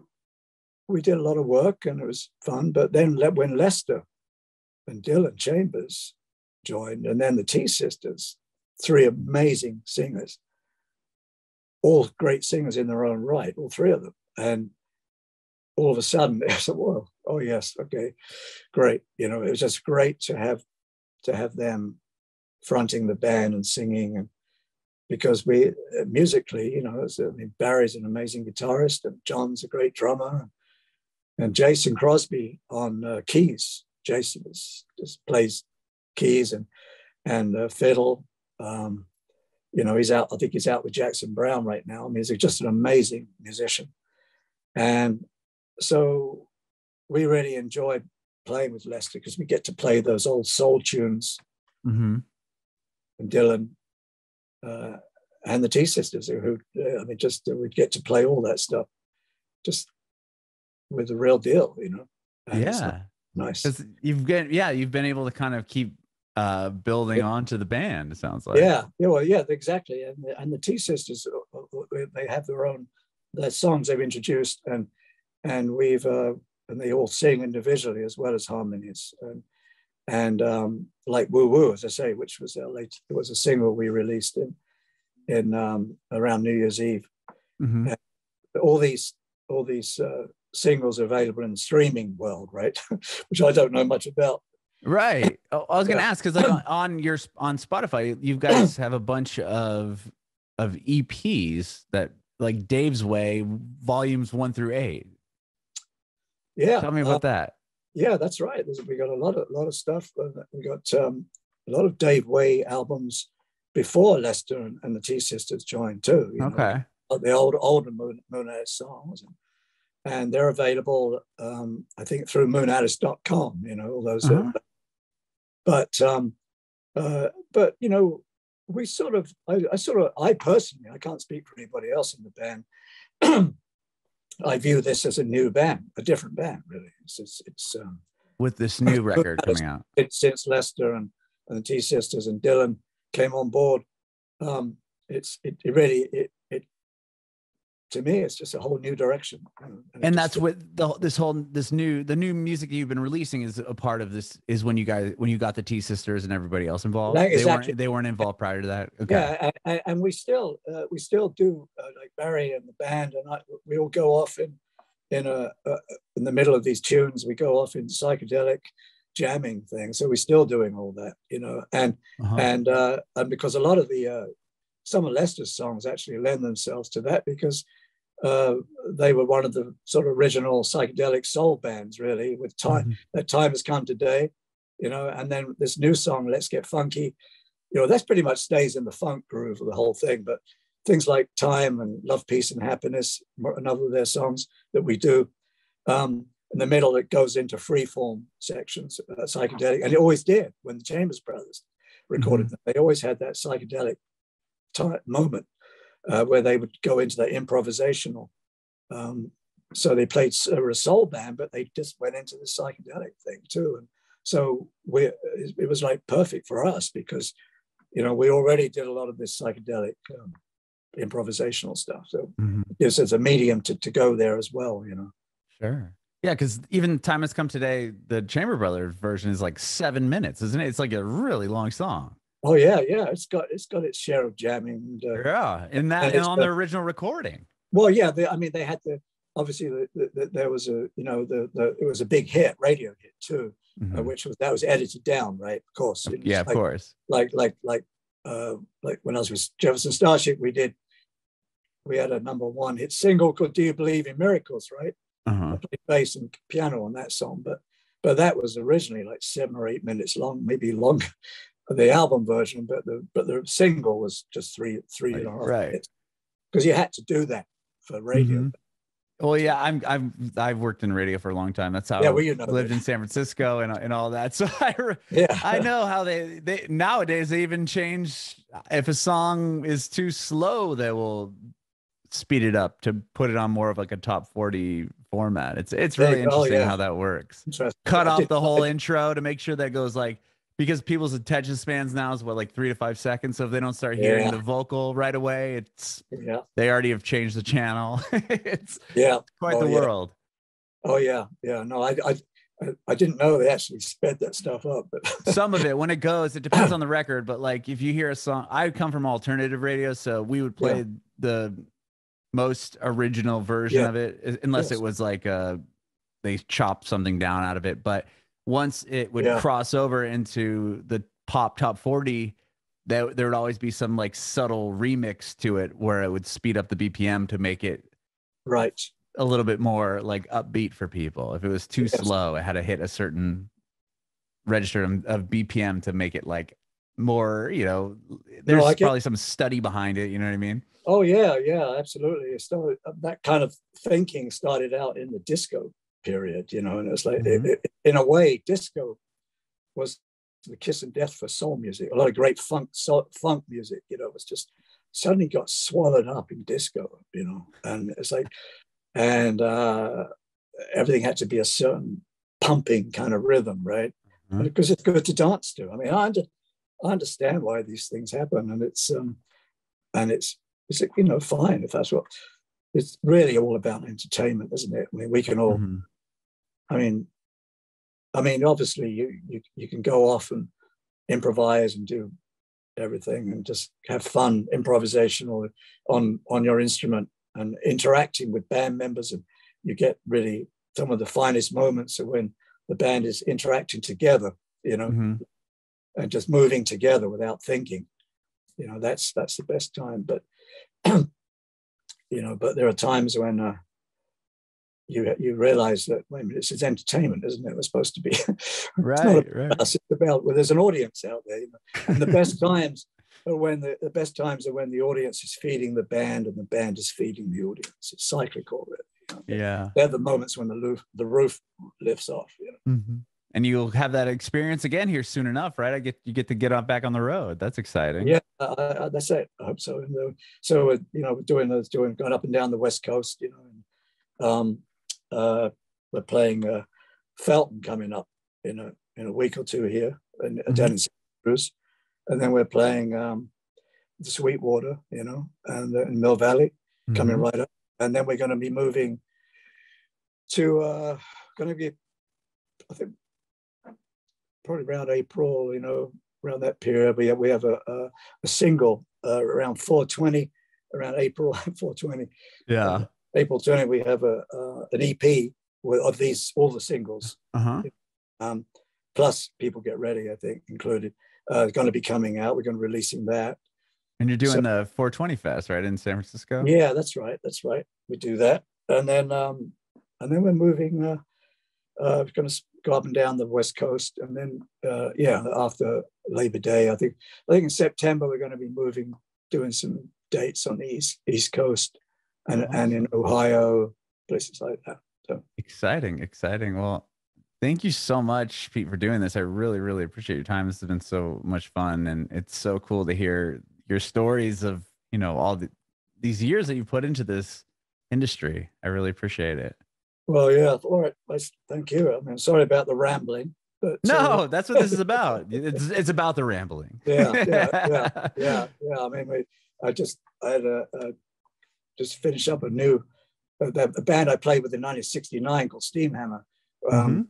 we did a lot of work and it was fun. But then when Lester and Dylan Chambers joined, and then the T Sisters, three amazing singers, all great singers in their own right, all three of them. And all of a sudden, I said, "Whoa, oh yes, okay, great." You know, it was just great to have to have them fronting the band and singing and because we musically, you know, I mean, Barry's an amazing guitarist and John's a great drummer, and Jason Crosby on uh, keys. Jason is, just plays keys and and uh, fiddle. Um, you know, he's out. I think he's out with Jackson Browne right now. I mean, he's just an amazing musician, and so we really enjoyed playing with Lester because we get to play those old soul tunes. Mm-hmm. And Dylan uh, and the T Sisters, who I mean, just uh, we'd get to play all that stuff, just with the real deal, you know. And yeah, nice. You've been, yeah, you've been able to kind of keep uh, building yeah. on to the band. It sounds like. Yeah, yeah, well, yeah, exactly. And the, and the T Sisters, uh, uh, they have their own their songs they've introduced, and and we've uh, and they all sing individually as well as harmonies. And, and um, like Woo Woo, as I say, which was a late, it was a single we released in in um, around New Year's Eve. Mm-hmm. all these all these uh, singles are available in the streaming world, right? which I don't know much about. Right. Oh, I was going to ask because like on your on Spotify, you guys have a bunch of of EPs that like Dave's Way, volumes one through eight. Yeah. Tell me about uh, that. Yeah, that's right. There's, we got a lot of lot of stuff. We got um, a lot of Dave Way albums before Lester and, and the T Sisters joined too. okay. Know, the old older Moon, Moonalice songs, and, and they're available, um, I think, through moonalice.com. You know, all those. Uh-huh. But um, uh, but you know, we sort of, I, I sort of, I personally, I can't speak for anybody else in the band. I view this as a new band, a different band, really. It's, it's, it's um, with this new record coming out. It's Since Lester and, and the T Sisters and Dylan came on board, um, it's it, it really it, to me it's just a whole new direction and, and that's what the this whole this new the new music you've been releasing is a part of this is when you guys when you got the t sisters and everybody else involved like, they exactly. weren't they weren't involved prior to that okay yeah and, and we still uh, we still do uh, like barry and the band and I, we all go off in in a uh, in the middle of these tunes we go off in psychedelic jamming thing so we're still doing all that you know and uh-huh. and uh and because a lot of the uh some of Lester's songs actually lend themselves to that because uh, they were one of the sort of original psychedelic soul bands, really. With time, mm-hmm. that time has come today, you know. And then this new song, "Let's Get Funky," you know, that's pretty much stays in the funk groove of the whole thing. But things like "Time" and "Love, Peace, and Happiness," another of their songs that we do. Um, in the middle, it goes into freeform sections, uh, psychedelic, and it always did when the Chambers Brothers recorded mm-hmm. them. They always had that psychedelic time, moment uh, where they would go into that improvisational. Um, so they played a soul band, but they just went into the psychedelic thing too. And so we, it was like perfect for us because, you know, we already did a lot of this psychedelic um, improvisational stuff. So mm-hmm. it gives us a medium to, to go there as well, you know. Sure. Yeah, because even Time Has Come Today, the Chamber Brothers version is like seven minutes, isn't it? It's like a really long song. Oh yeah, yeah. It's got it's got its share of jamming. And, uh, yeah, in that and, and on the original recording. Well, yeah. They, I mean, they had the obviously the, the, the, there was a you know the, the it was a big hit, radio hit too, uh, mm-hmm. uh, which was that was edited down, right? Of course. Yeah, like, of course. Like like like uh, like when I was with Jefferson Starship, we did we had a number one hit single called "Do You Believe in Miracles?" Right? Uh-huh. I played bass and piano on that song, but but that was originally like seven or eight minutes long, maybe longer, the album version. But the but the single was just three three right, and a half right. minutes because you had to do that for radio. Mm-hmm. Well, yeah, I'm I'm I've worked in radio for a long time. That's how yeah, well, you know lived that. in San Francisco and and all that. So I yeah. I know how they they nowadays they even change if a song is too slow, they will speed it up to put it on more of like a top 40 format. It's it's really interesting oh, yeah. how that works. Cut off the whole intro to make sure that goes like because people's attention spans now is what like three to five seconds. So if they don't start hearing yeah. the vocal right away, it's yeah. they already have changed the channel. it's yeah quite oh, the yeah. world. Oh yeah, yeah. No, I, I I didn't know they actually sped that stuff up, but some of it when it goes, it depends on the record. But like if you hear a song, I come from alternative radio, so we would play yeah. the most original version of it, unless yes. it was like uh they chopped something down out of it. But once it would yeah. cross over into the pop top 40, there, there would always be some like subtle remix to it where it would speed up the BPM to make it right a little bit more like upbeat for people. If it was too yes. slow, it had to hit a certain register of BPM to make it like more, you know, there's no, probably some study behind it. You know what I mean? Oh yeah, yeah, absolutely. It started uh, that kind of thinking started out in the disco period, you know, and it's like mm-hmm. it, it, in a way, disco was the kiss and death for soul music. A lot of great funk soul, funk music, you know, was just suddenly got swallowed up in disco, you know, and it's like, and uh, everything had to be a certain pumping kind of rhythm, right? Mm-hmm. Because it's good to dance to. I mean, I, under, I understand why these things happen, and it's um, and it's it's like you know fine if that's what it's really all about entertainment, isn't it? I mean, we can all. Mm-hmm. I mean, I mean, obviously, you you you can go off and improvise and do everything and just have fun improvisational on on your instrument and interacting with band members. And you get really some of the finest moments of when the band is interacting together you know mm-hmm. and just moving together without thinking. You know that's that's the best time but you know, but there are times when uh, you you realize that wait a minute, this is entertainment, isn't it? It's supposed to be right, it's right. Us, it's about well, there's an audience out there, you know? and the best times are when the, the best times are when the audience is feeding the band and the band is feeding the audience. It's cyclical, really. You know? Yeah, they're the moments when the roof the roof lifts off. You know. Mm-hmm and you'll have that experience again here soon enough, right? I get you get to get on back on the road. That's exciting. Yeah, uh, that's it. I hope so. And, uh, so uh, you know, doing those, doing going up and down the west coast. You know, and, um, uh, we're playing uh, Felton coming up in a in a week or two here, and mm-hmm. down in Cruz, and then we're playing um, the Sweetwater. You know, and uh, in Mill Valley coming mm-hmm. right up, and then we're going to be moving to uh, going to be I think probably around April, you know, around that period. We have, we have a, a, a single uh, around 420, around April 420. Yeah. April 20, we have a, uh, an EP with, of these, all the singles. Uh-huh. Um, plus People Get Ready, I think, included. Uh, going to be coming out. We're going to be releasing that. And you're doing so, the 420 Fest, right, in San Francisco? Yeah, that's right. That's right. We do that. And then, um, and then we're moving, uh, uh, we're going to go up and down the west coast, and then uh, yeah, after Labor Day, I think I think in September we're going to be moving, doing some dates on the east east coast, and awesome. and in Ohio, places like that. So exciting, exciting. Well, thank you so much, Pete, for doing this. I really, really appreciate your time. This has been so much fun, and it's so cool to hear your stories of you know all the these years that you put into this industry. I really appreciate it. Well, yeah. All right. Thank you. I mean, sorry about the rambling. But, no, uh, that's what this is about. It's it's about the rambling. Yeah, yeah, yeah, yeah, yeah. I mean, we, I just I had a, a just finish up a new uh, the, the, band I played with in 1969 called Steamhammer. Um,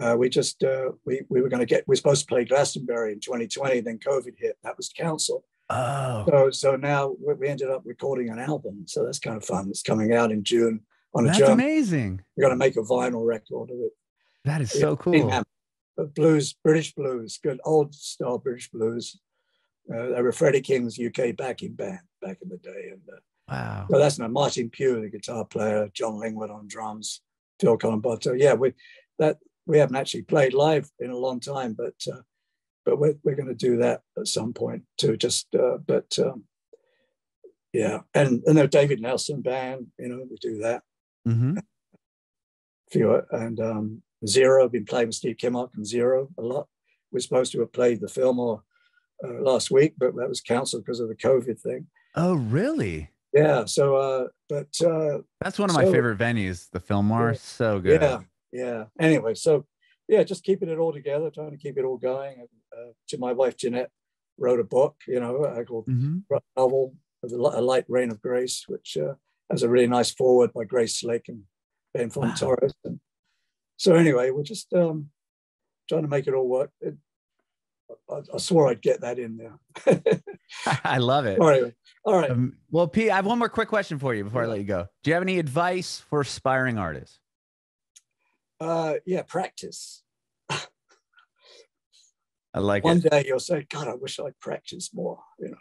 mm-hmm. uh, we just uh, we we were going to get we are supposed to play Glastonbury in 2020, then COVID hit. That was cancelled. Oh. So so now we ended up recording an album. So that's kind of fun. It's coming out in June on a That's amazing. We're going to make a vinyl record of it. That is so cool. Blues, British blues, good old style British blues. Uh, they were Freddie King's UK backing band back in the day. And uh, wow. So that's no Martin Pugh, the guitar player, John Lingwood on drums, Phil Colombato. Yeah, we that we haven't actually played live in a long time, but uh, but we're, we're going to do that at some point too. Just uh, but um, yeah, and and the David Nelson band, you know, we do that. Mm-hmm. Few and um, Zero. I've been playing with Steve Kimock and Zero a lot. We're supposed to have played the Fillmore uh, last week, but that was cancelled because of the COVID thing. Oh, really? Yeah. So, uh, but uh, that's one of so, my favorite venues, the Fillmore. Yeah, so good. Yeah. Yeah. Anyway, so yeah, just keeping it all together, trying to keep it all going. Uh, to my wife Jeanette wrote a book, you know, uh, called mm-hmm. novel, A Light Rain of Grace, which uh, has a really nice forward by Grace Slick and Ben Fong-Torres. And so anyway, we're just um, trying to make it all work. It, I, I, swore I'd get that in there. I love it. All right. All right. Um, well, Pete, I have one more quick question for you before yeah. I let you go. Do you have any advice for aspiring artists? Uh, yeah, practice. I like it. One it. day you'll say, God, I wish I'd practiced more, you know.